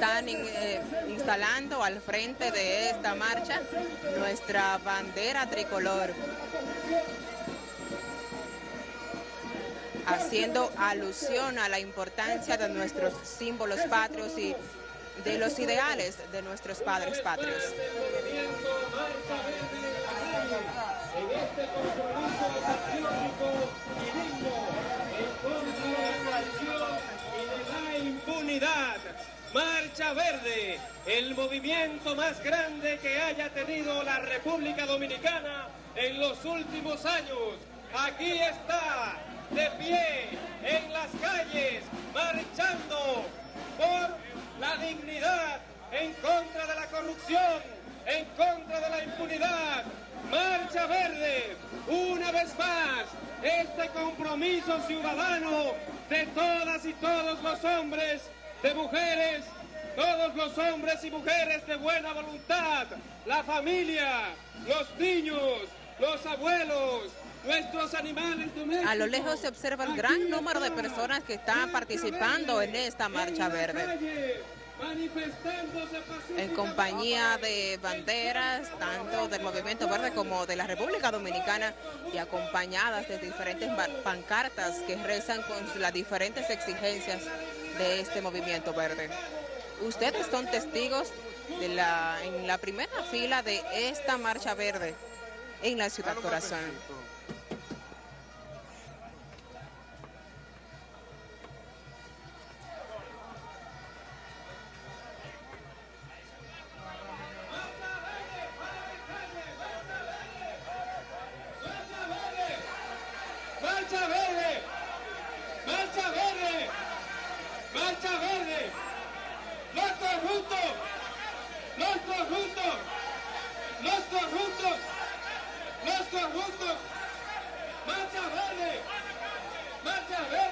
están eh, instalando al frente de esta marcha nuestra bandera tricolor. haciendo alusión a la importancia de nuestros símbolos patrios y de los ideales de nuestros padres patrios. El movimiento más grande que haya tenido la República Dominicana en los últimos años. Aquí está, de pie, en las calles, marchando por la dignidad, en contra de la corrupción, en contra de la impunidad. Marcha Verde, una vez más, este compromiso ciudadano de todas y todos los hombres, de mujeres, todos los hombres y mujeres de buena voluntad, la familia, los niños, los abuelos, nuestros animales domésticos. A lo lejos se observa el gran número de personas que están participando en esta marcha verde. En compañía de banderas, tanto del Movimiento Verde como de la República Dominicana, y acompañadas de diferentes pancartas que rezan con las diferentes exigencias de este Movimiento Verde. Ustedes son testigos de la, en la primera fila de esta marcha verde en la Ciudad Corazón. los corruptos, los corruptos, los corruptos, los corruptos, marcha verde, marcha verde.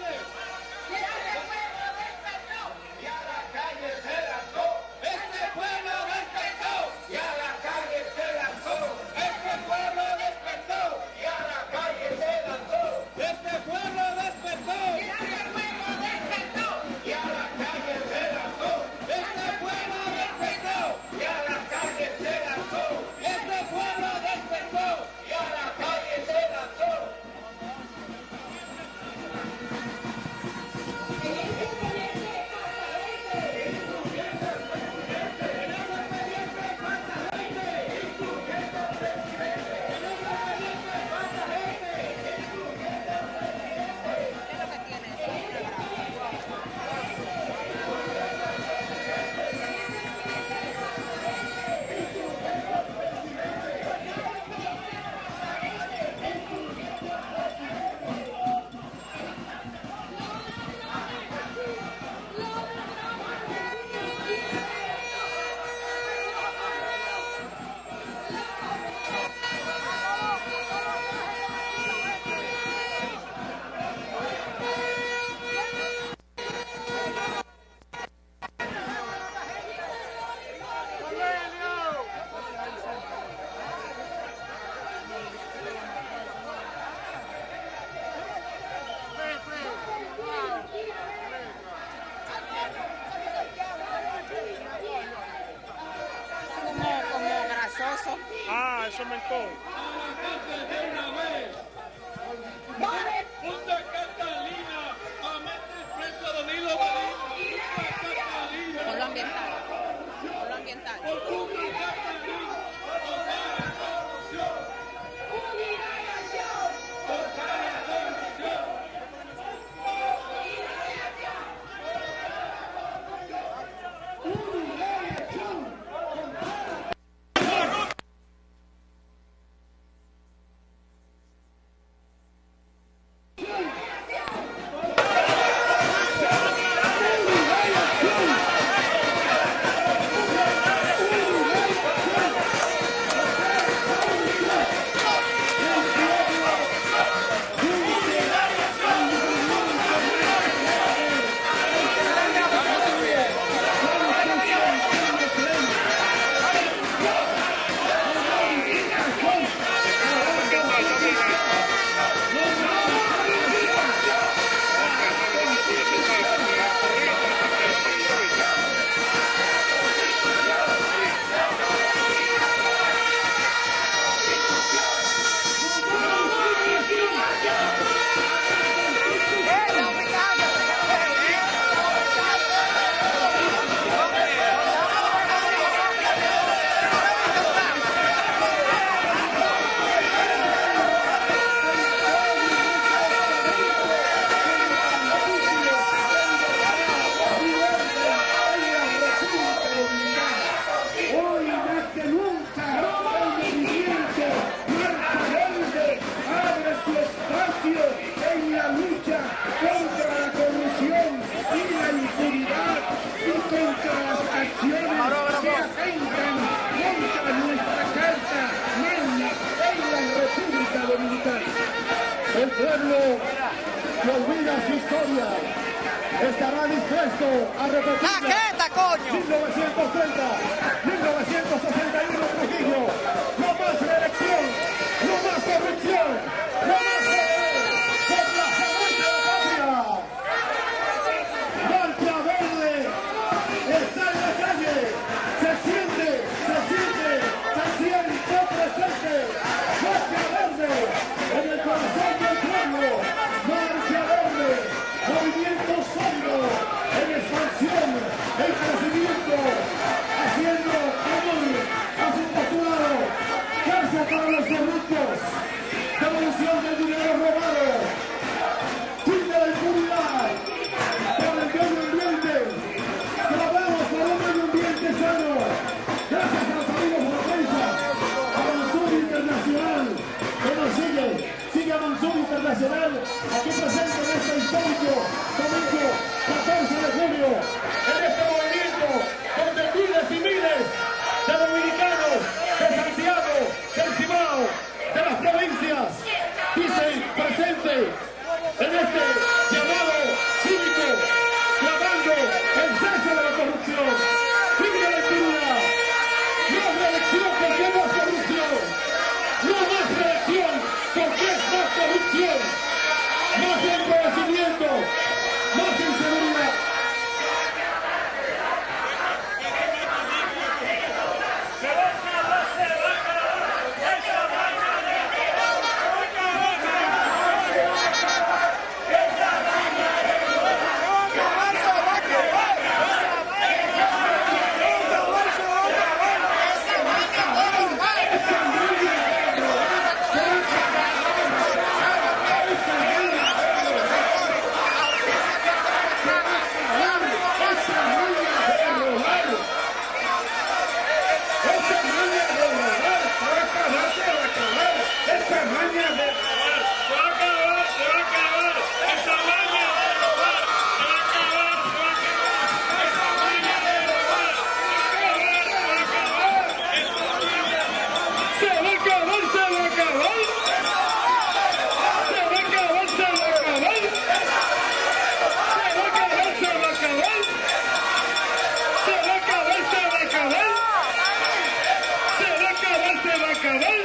coming forward. Olvida su historia. Estará dispuesto a repetir ¡Taqueta, coño! 1930, 1961 Trujillo, Cárcel para los corruptos, devolución del dinero robado, fin de la impunidad por el medio ambiente. Trabajamos por un medio ambiente sano. Gracias a los amigos de la prensa, a Internacional, que nos sigue. Sigue a Internacional, aquí. vai acabar.